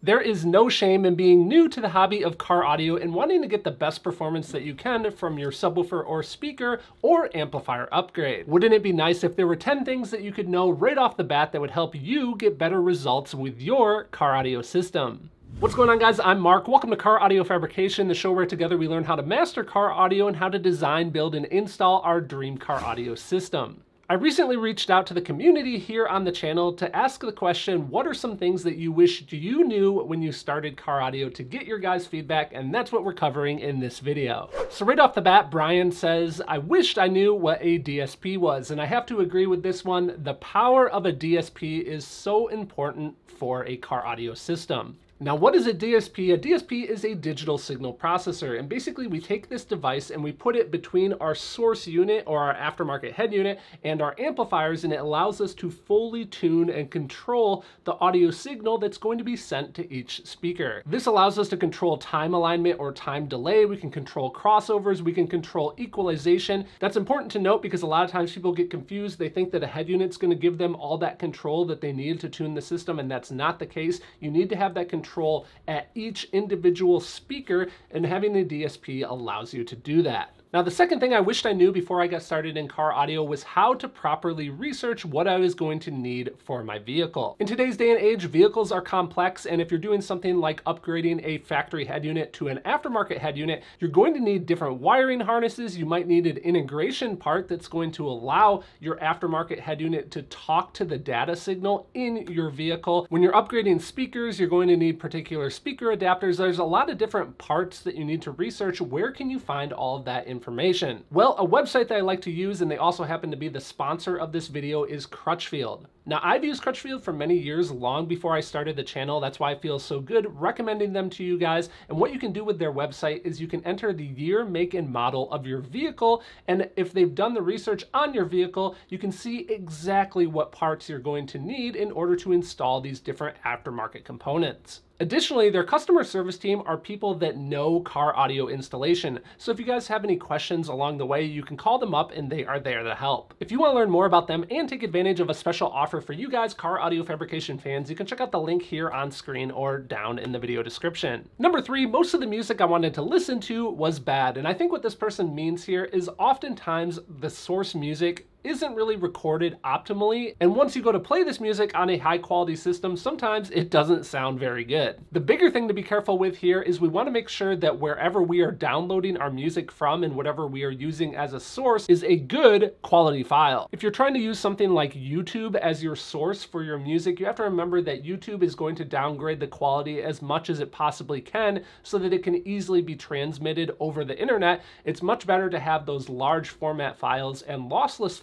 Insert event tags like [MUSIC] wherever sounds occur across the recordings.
There is no shame in being new to the hobby of car audio and wanting to get the best performance that you can from your subwoofer or speaker or amplifier upgrade. Wouldn't it be nice if there were 10 things that you could know right off the bat that would help you get better results with your car audio system? What's going on guys? I'm Mark. Welcome to Car Audio Fabrication, the show where together we learn how to master car audio and how to design, build, and install our dream car audio system. I recently reached out to the community here on the channel to ask the question, what are some things that you wished you knew when you started car audio to get your guys' feedback, and that's what we're covering in this video. So right off the bat, Brian says, I wished I knew what a DSP was, and I have to agree with this one. The power of a DSP is so important for a car audio system. Now, what is a DSP? A DSP is a digital signal processor, and basically we take this device and we put it between our source unit or our aftermarket head unit and our amplifiers, and it allows us to fully tune and control the audio signal that's going to be sent to each speaker. This allows us to control time alignment or time delay. We can control crossovers. We can control equalization. That's important to note because a lot of times people get confused. They think that a head unit's going to give them all that control that they need to tune the system, and that's not the case. You need to have that control control at each individual speaker, and having the DSP allows you to do that. Now, the second thing I wished I knew before I got started in car audio was how to properly research what I was going to need for my vehicle. In today's day and age, vehicles are complex, and if you're doing something like upgrading a factory head unit to an aftermarket head unit, you're going to need different wiring harnesses. You might need an integration part that's going to allow your aftermarket head unit to talk to the data signal in your vehicle. When you're upgrading speakers, you're going to need particular speaker adapters. There's a lot of different parts that you need to research. Where can you find all of that information? Information? Well, a website that I like to use, and they also happen to be the sponsor of this video, is Crutchfield. Now, I've used Crutchfield for many years, long before I started the channel. That's why I feel so good recommending them to you guys. And what you can do with their website is you can enter the year, make, and model of your vehicle. And if they've done the research on your vehicle, you can see exactly what parts you're going to need in order to install these different aftermarket components. Additionally, their customer service team are people that know car audio installation. So if you guys have any questions along the way, you can call them up and they are there to help. If you want to learn more about them and take advantage of a special offer for you guys, car audio fabrication fans, you can check out the link here on screen or down in the video description. Number three, most of the music I wanted to listen to was bad. And I think what this person means here is oftentimes the source music isn't really recorded optimally. And once you go to play this music on a high quality system, sometimes it doesn't sound very good. The bigger thing to be careful with here is we wanna make sure that wherever we are downloading our music from and whatever we are using as a source is a good quality file. If you're trying to use something like YouTube as your source for your music, you have to remember that YouTube is going to downgrade the quality as much as it possibly can so that it can easily be transmitted over the internet. It's much better to have those large format files and lossless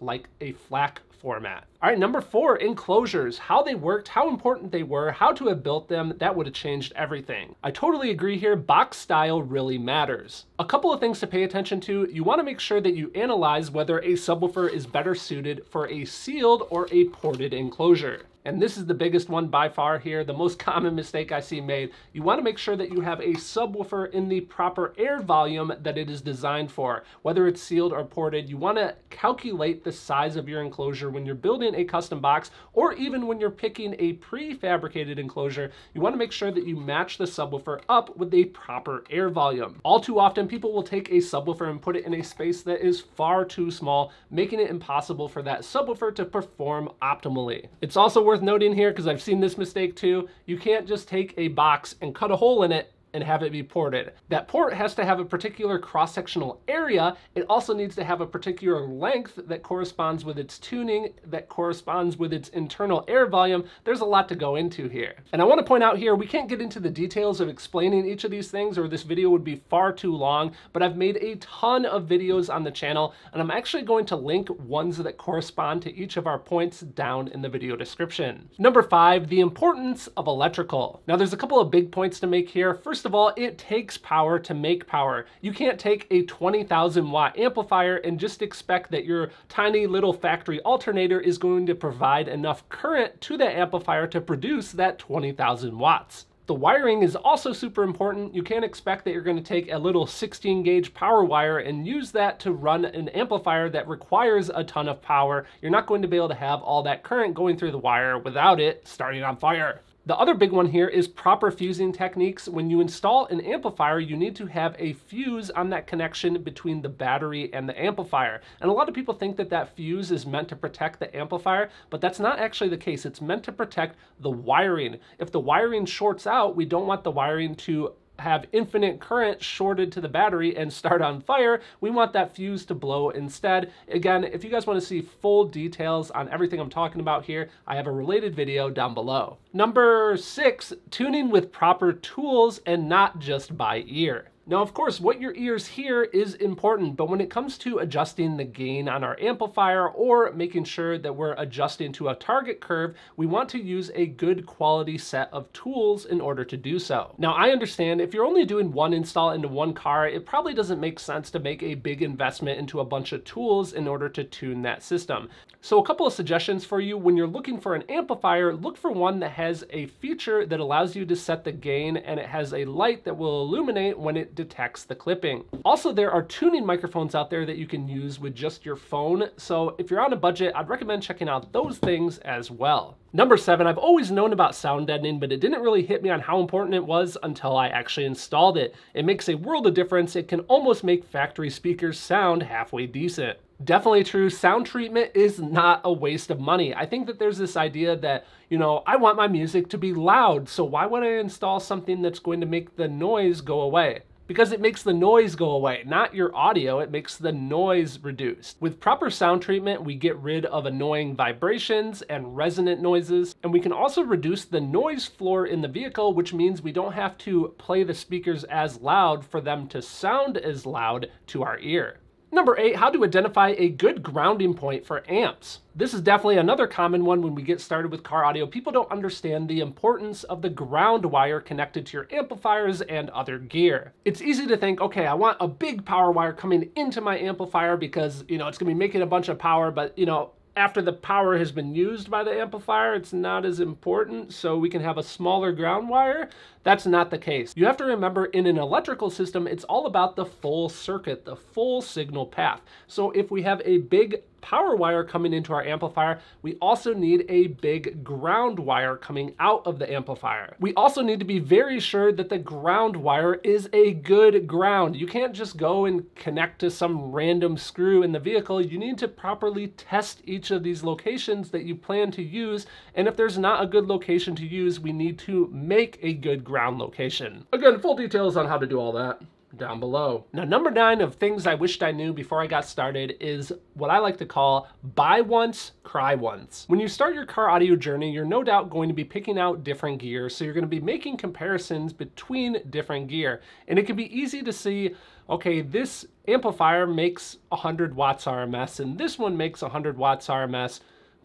like a FLAC format. All right, number four, enclosures. How they worked, how important they were, how to have built them, that would have changed everything. I totally agree here, box style really matters. A couple of things to pay attention to. You wanna make sure that you analyze whether a subwoofer is better suited for a sealed or a ported enclosure and this is the biggest one by far here, the most [LAUGHS] common mistake I see made. You wanna make sure that you have a subwoofer in the proper air volume that it is designed for. Whether it's sealed or ported, you wanna calculate the size of your enclosure when you're building a custom box, or even when you're picking a prefabricated enclosure, you wanna make sure that you match the subwoofer up with a proper air volume. All too often, people will take a subwoofer and put it in a space that is far too small, making it impossible for that subwoofer to perform optimally. It's also worth noting here, because I've seen this mistake too, you can't just take a box and cut a hole in it and have it be ported. That port has to have a particular cross-sectional area. It also needs to have a particular length that corresponds with its tuning, that corresponds with its internal air volume. There's a lot to go into here. And I wanna point out here, we can't get into the details of explaining each of these things or this video would be far too long, but I've made a ton of videos on the channel and I'm actually going to link ones that correspond to each of our points down in the video description. Number five, the importance of electrical. Now there's a couple of big points to make here. First First of all, it takes power to make power. You can't take a 20,000 watt amplifier and just expect that your tiny little factory alternator is going to provide enough current to the amplifier to produce that 20,000 watts. The wiring is also super important. You can't expect that you're going to take a little 16 gauge power wire and use that to run an amplifier that requires a ton of power. You're not going to be able to have all that current going through the wire without it starting on fire. The other big one here is proper fusing techniques. When you install an amplifier, you need to have a fuse on that connection between the battery and the amplifier. And a lot of people think that that fuse is meant to protect the amplifier, but that's not actually the case. It's meant to protect the wiring. If the wiring shorts out, we don't want the wiring to have infinite current shorted to the battery and start on fire. We want that fuse to blow instead. Again, if you guys want to see full details on everything I'm talking about here, I have a related video down below. Number six, tuning with proper tools and not just by ear. Now, of course, what your ears hear is important, but when it comes to adjusting the gain on our amplifier or making sure that we're adjusting to a target curve, we want to use a good quality set of tools in order to do so. Now, I understand if you're only doing one install into one car, it probably doesn't make sense to make a big investment into a bunch of tools in order to tune that system. So a couple of suggestions for you when you're looking for an amplifier, look for one that has a feature that allows you to set the gain and it has a light that will illuminate when it detects the clipping. Also, there are tuning microphones out there that you can use with just your phone. So if you're on a budget, I'd recommend checking out those things as well. Number seven, I've always known about sound deadening, but it didn't really hit me on how important it was until I actually installed it. It makes a world of difference. It can almost make factory speakers sound halfway decent. Definitely true. Sound treatment is not a waste of money. I think that there's this idea that, you know, I want my music to be loud, so why would I install something that's going to make the noise go away? Because it makes the noise go away, not your audio, it makes the noise reduced. With proper sound treatment, we get rid of annoying vibrations and resonant noises, and we can also reduce the noise floor in the vehicle, which means we don't have to play the speakers as loud for them to sound as loud to our ear. Number eight, how to identify a good grounding point for amps. This is definitely another common one when we get started with car audio. People don't understand the importance of the ground wire connected to your amplifiers and other gear. It's easy to think, okay, I want a big power wire coming into my amplifier because, you know, it's gonna be making a bunch of power, but, you know, after the power has been used by the amplifier, it's not as important, so we can have a smaller ground wire. That's not the case. You have to remember in an electrical system, it's all about the full circuit, the full signal path. So if we have a big power wire coming into our amplifier, we also need a big ground wire coming out of the amplifier. We also need to be very sure that the ground wire is a good ground. You can't just go and connect to some random screw in the vehicle. You need to properly test each of these locations that you plan to use. And if there's not a good location to use, we need to make a good ground location. Again, full details on how to do all that down below. Now, number nine of things I wished I knew before I got started is what I like to call buy once, cry once. When you start your car audio journey, you're no doubt going to be picking out different gear, so you're going to be making comparisons between different gear. And it can be easy to see, okay, this amplifier makes 100 watts RMS, and this one makes 100 watts RMS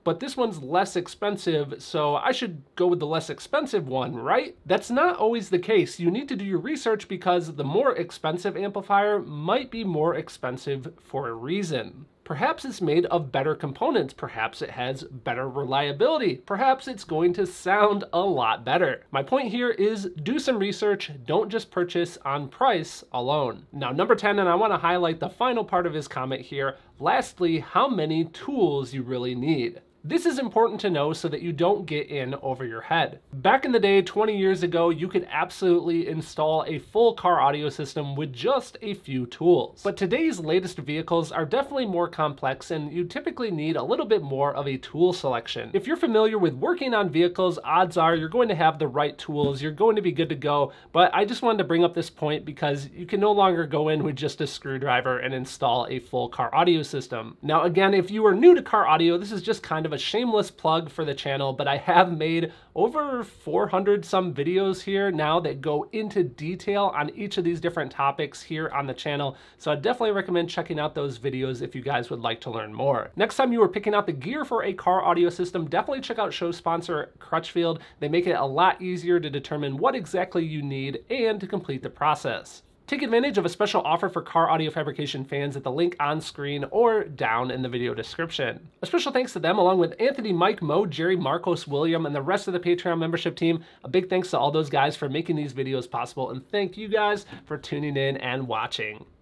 but this one's less expensive, so I should go with the less expensive one, right? That's not always the case. You need to do your research because the more expensive amplifier might be more expensive for a reason. Perhaps it's made of better components. Perhaps it has better reliability. Perhaps it's going to sound a lot better. My point here is do some research. Don't just purchase on price alone. Now, number 10, and I want to highlight the final part of his comment here. Lastly, how many tools you really need. This is important to know so that you don't get in over your head. Back in the day, 20 years ago, you could absolutely install a full car audio system with just a few tools. But today's latest vehicles are definitely more complex and you typically need a little bit more of a tool selection. If you're familiar with working on vehicles, odds are you're going to have the right tools, you're going to be good to go. But I just wanted to bring up this point because you can no longer go in with just a screwdriver and install a full car audio system. Now again, if you are new to car audio, this is just kind of of a shameless plug for the channel, but I have made over 400 some videos here now that go into detail on each of these different topics here on the channel. So I definitely recommend checking out those videos if you guys would like to learn more. Next time you are picking out the gear for a car audio system, definitely check out show sponsor Crutchfield. They make it a lot easier to determine what exactly you need and to complete the process. Take advantage of a special offer for car audio fabrication fans at the link on screen or down in the video description. A special thanks to them along with Anthony, Mike, Mo, Jerry, Marcos, William, and the rest of the Patreon membership team. A big thanks to all those guys for making these videos possible and thank you guys for tuning in and watching.